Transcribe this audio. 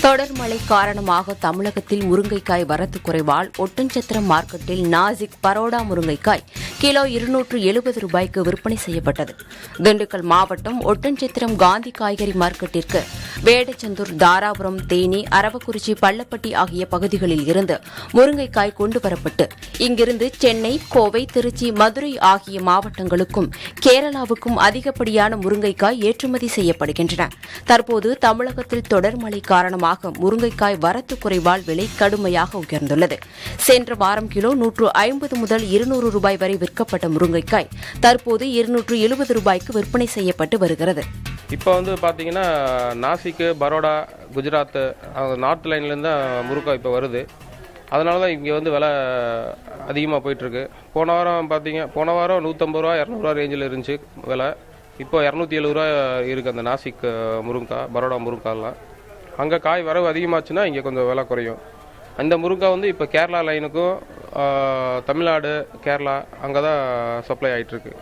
தொடர் மழை காரணமாக தமிழகத்தில் முருங்கைக்காய் வரத்து குறைவால் ஒட்டன்சத்திரம் மார்க்கெட்டில் நாசிக் பரோடா முருங்கைக்காய் கிலோ இருநூற்று எழுபது ரூபாய்க்கு விற்பனை செய்யப்பட்டது. திண்டுக்கல் மாவட்டம் ஒட்டன்சத்திரம் காந்தி காய்கறி மார்க்கெட்டிற்கு வேடச்சந்தூர் தாராபுரம் தேனி அரவக்குறிச்சி பள்ளப்பட்டி ஆகிய பகுதிகளில் இருந்து முருங்கைக்காய் கொண்டு வரப்பட்டு இங்கிருந்து சென்னை கோவை திருச்சி மதுரை ஆகிய மாவட்டங்களுக்கும் கேரளாவுக்கும் அதிகப்படியான முருங்கைக்காய் ஏற்றுமதி செய்யப்படுகின்றன. தற்போது தமிழகத்தில் தொடர் மழை காரணமாக முருங்கைக்காய் வரத்து குறைவால் விலை கடுமையாக உயர்ந்துள்ளது. சென்ற வாரம் கிலோ நூற்று ஐம்பது முதல் இருநூறு ரூபாய் வரை விற்கப்பட்ட முருங்கைக்காய். தற்போது இருநூற்று எழுபது ரூபாய்க்கு விற்பனை செய்யப்பட்டு வருகிறது. இப்போ வந்து பார்த்தீங்கன்னா நாசிக்கு பரோடா குஜராத்து நார்த் லைன்லேருந்து தான் இப்போ வருது. அதனால தான் இங்கே வந்து விலை அதிகமாக போயிட்டுருக்கு. போன வாரம் பார்த்தீங்க போன வாரம் நூற்றம்பது ரூபா இரநூறுவா ரேஞ்சில் இருந்துச்சு விலை. இப்போ இரநூத்தி எழுபது ரூபா இருக்குது அந்த நாசிக் முருங்கா பரோடா முருங்காலாம். அங்கே காய் வரவு அதிகமாச்சுன்னா இங்கே கொஞ்சம் விலை குறையும். அந்த முருங்காய் வந்து இப்போ கேரளா லைனுக்கும் தமிழ்நாடு கேரளா அங்கே தான் சப்ளை ஆகிட்டுருக்கு